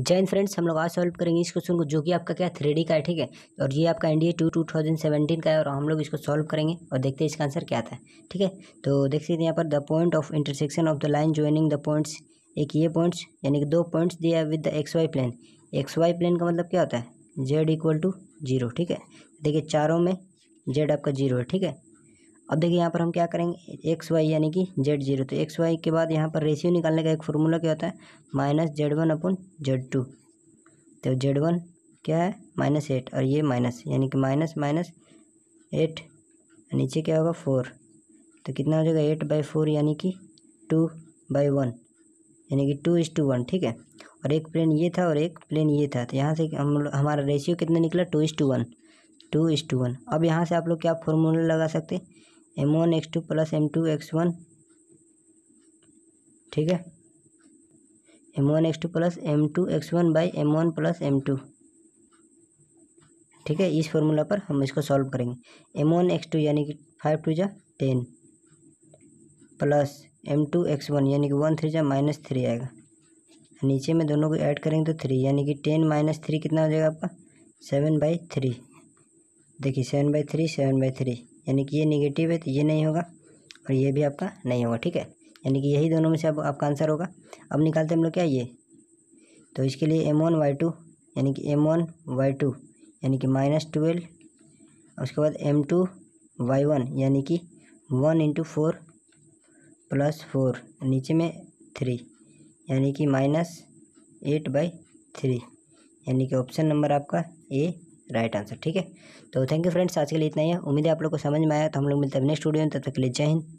Jain friends, हम लोग आज सॉल्व करेंगे इस क्वेश्चन को, जो कि आपका क्या, थ्री का है, ठीक है? और ये आपका NDA two two thousand seventeen का है, और हम लोग इसको सॉल्व करेंगे और देखते हैं इसका आंसर क्या था, ठीक है? तो देख सकते हैं यहाँ पर the point of intersection of the line joining the points, एक ये पॉइंट्स, यानी कि दो पॉइंट्स दिया with the X Y plane. X Y plane का मतलब क्या होता है? जेड इक्वल टू ज़ीरो, ठीक है? देखिए चारों में जेड आपका ज़ीरो है, ठीक है? अब देखिए यहाँ पर हम क्या करेंगे? एक्स वाई यानी कि जेड ज़ीरो तो एक्स वाई के बाद यहाँ पर रेशियो निकालने का एक फॉर्मूला क्या होता है? Minus Z one upon Z two तो जेड वन क्या है? माइनस एट और ये माइनस यानी कि माइनस माइनस एट नीचे क्या होगा? फोर तो कितना हो जाएगा? एट बाई फोर यानी कि टू बाई वन यानी कि टू इज़ टू वन ठीक है? और एक प्लेन ये था और एक प्लेन ये था। तो यहाँ से हम हमारा रेशियो कितना निकला? Two is to one two is to one अब यहाँ से आप लोग क्या फॉर्मूला लगा सकते? हैं M one X two plus M two X one ठीक है? M one X two plus M two X one by M one plus M two ठीक है? इस फॉर्मूला पर हम इसको सॉल्व करेंगे। एम वन एक्स टू यानी कि फाइव टू जा ten plus M two X one यानी कि वन थ्री जा माइनस थ्री आएगा। नीचे में दोनों को ऐड करेंगे तो थ्री यानी कि टेन माइनस थ्री कितना हो जाएगा आपका? सेवन बाई थ्री देखिए seven by three seven by three यानी कि ये निगेटिव है तो ये नहीं होगा और ये भी आपका नहीं होगा, ठीक है? यानी कि यही दोनों में से अब आपका आंसर होगा। अब निकालते हम लोग क्या ये? तो इसके लिए एम वन वाई टू यानी कि एम वन वाई टू यानी कि माइनस ट्वेल्व उसके बाद एम टू वाई वन यानी कि one into four plus four नीचे में थ्री यानी कि माइनस एट बाई थ्री यानी कि ऑप्शन नंबर आपका ए राइट आंसर, ठीक है? तो थैंक यू फ्रेंड्स, आज के लिए इतना ही है। उम्मीद है आप लोग को समझ में आया तो हम लोग मिलते हैं नेक्स्ट स्टूडियो में, तब तक के लिए जय हिंद।